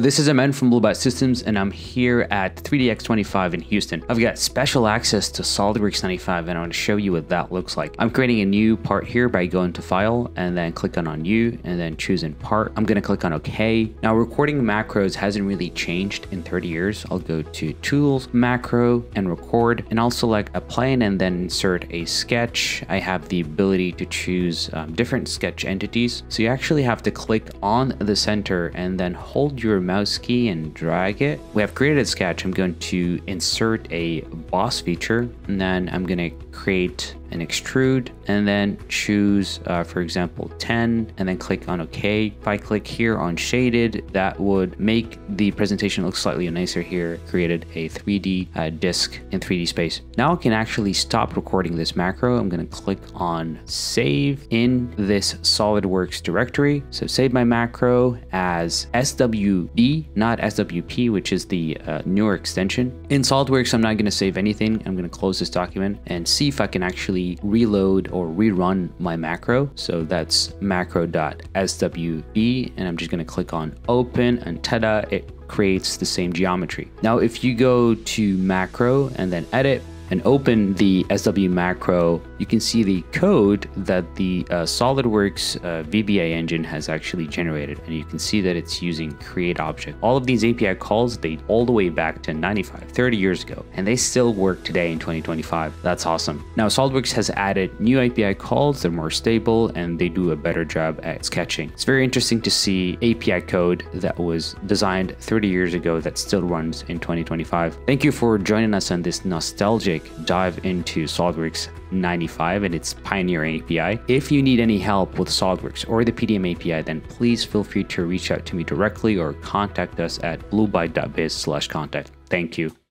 This is Amen from Bluebyte Systems, and I'm here at 3DX25 in Houston. I've got special access to SolidWorks 95, and I want to show you what that looks like. I'm creating a new part here by going to File, and then clicking on New, and then choosing Part. I'm going to click on OK. Now, recording macros hasn't really changed in 30 years. I'll go to Tools, Macro, and Record, and I'll select a plane and then insert a sketch. I have the ability to choose um, different sketch entities. So you actually have to click on the center and then hold your mouse key and drag it. We have created a sketch. I'm going to insert a boss feature and then I'm going to create an extrude and then choose, uh, for example, 10 and then click on OK. If I click here on shaded, that would make the presentation look slightly nicer here, created a 3D uh, disk in 3D space. Now I can actually stop recording this macro. I'm going to click on save in this SolidWorks directory. So save my macro as SWB, not SWP, which is the uh, newer extension. In SolidWorks, I'm not going to save anything. I'm going to close this document and see if I can actually reload or rerun my macro. So that's macro.swb and I'm just going to click on open and tada, it creates the same geometry. Now, if you go to macro and then edit, and open the SW macro, you can see the code that the uh, SolidWorks uh, VBA engine has actually generated. And you can see that it's using create object. All of these API calls date all the way back to 95, 30 years ago, and they still work today in 2025. That's awesome. Now, SolidWorks has added new API calls. They're more stable and they do a better job at sketching. It's very interesting to see API code that was designed 30 years ago that still runs in 2025. Thank you for joining us on this nostalgic dive into SolidWorks 95 and its pioneering API. If you need any help with SolidWorks or the PDM API, then please feel free to reach out to me directly or contact us at bluebyte.biz slash contact. Thank you.